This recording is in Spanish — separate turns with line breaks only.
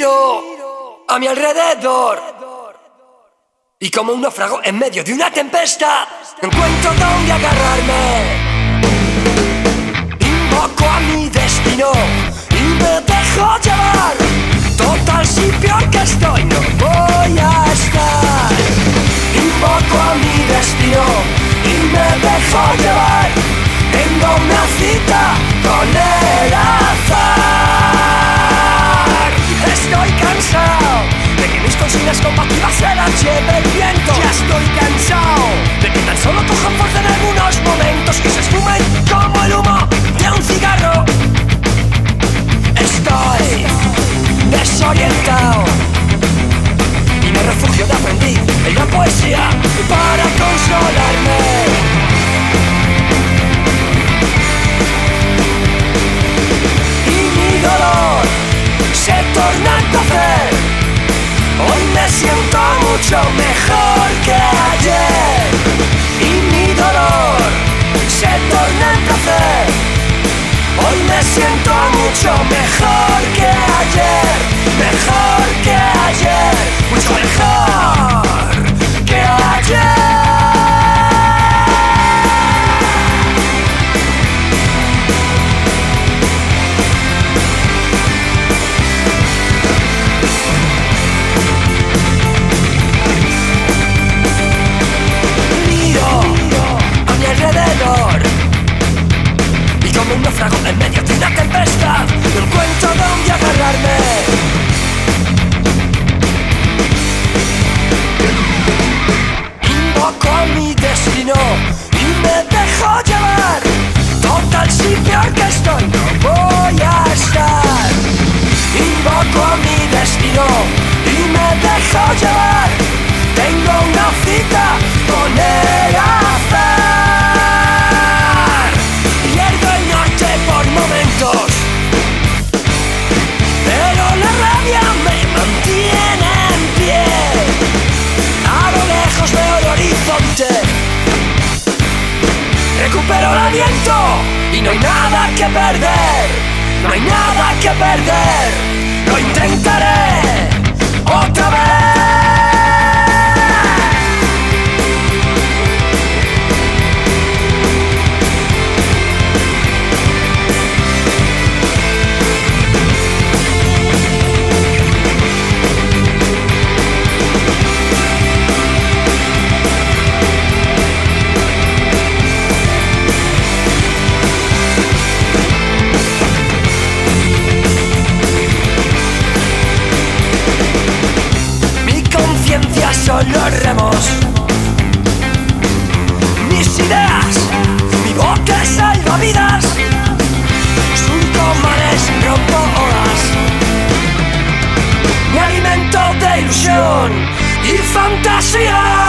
A mi alrededor y como un náufrago en medio de una tempestad encuentro donde agarrarme. Invoco a mi destino y me dejo llevar. Total si peor que estoy no voy consignas combativas las lleve el viento. Ya estoy cansado de que tan solo cojan fuerza en algunos momentos que se esfumen como el humo de un cigarro. Estoy desorientado y me refugio de aprendiz en la poesía para consolarme. dolor se torna en. Hoy me siento mucho mejor que ayer y mi dolor se torna en placer. Hoy me siento mucho mejor que ayer, destino y me dejo llevar. Tengo una cita con el azar. Pierdo el norte por momentos, pero la rabia me mantiene en pie. A lo lejos veo el horizonte. Recupero el aliento y no hay nada que perder. No hay nada que perder. Lo intentaré remos. Mis ideas, mi bote salvavidas. Surco mares, rompo olas. Me alimento de ilusión y fantasía.